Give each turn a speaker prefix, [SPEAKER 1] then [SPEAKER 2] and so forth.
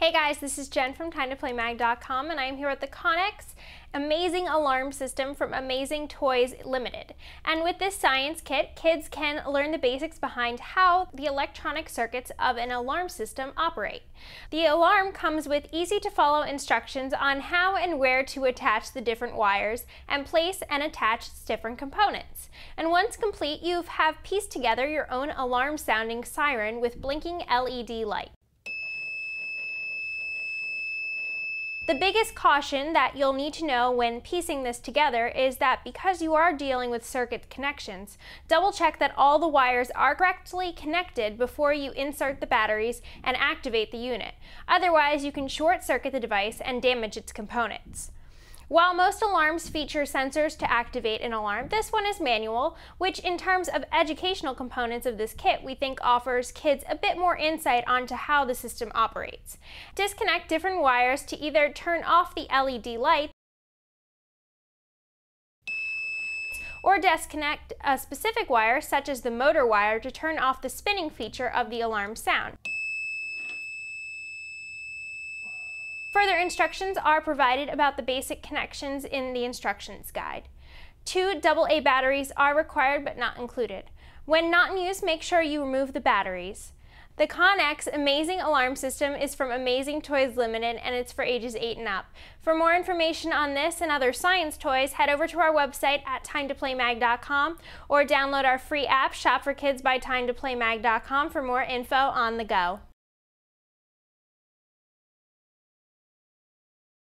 [SPEAKER 1] Hey guys, this is Jen from TimeToPlayMag.com and I'm here with the Connex Amazing Alarm System from Amazing Toys Limited. And with this science kit, kids can learn the basics behind how the electronic circuits of an alarm system operate. The alarm comes with easy to follow instructions on how and where to attach the different wires and place and attach its different components. And once complete, you have pieced together your own alarm sounding siren with blinking LED light. The biggest caution that you'll need to know when piecing this together is that because you are dealing with circuit connections, double check that all the wires are correctly connected before you insert the batteries and activate the unit. Otherwise, you can short circuit the device and damage its components. While most alarms feature sensors to activate an alarm, this one is manual, which in terms of educational components of this kit, we think offers kids a bit more insight onto how the system operates. Disconnect different wires to either turn off the LED light or disconnect a specific wire, such as the motor wire, to turn off the spinning feature of the alarm sound. Further instructions are provided about the basic connections in the instructions guide. Two AA batteries are required but not included. When not in use, make sure you remove the batteries. The Connex Amazing Alarm System is from Amazing Toys Limited and it's for ages 8 and up. For more information on this and other science toys, head over to our website at timetoplaymag.com or download our free app, Shop for Kids by timetoplaymag.com for more info on the go.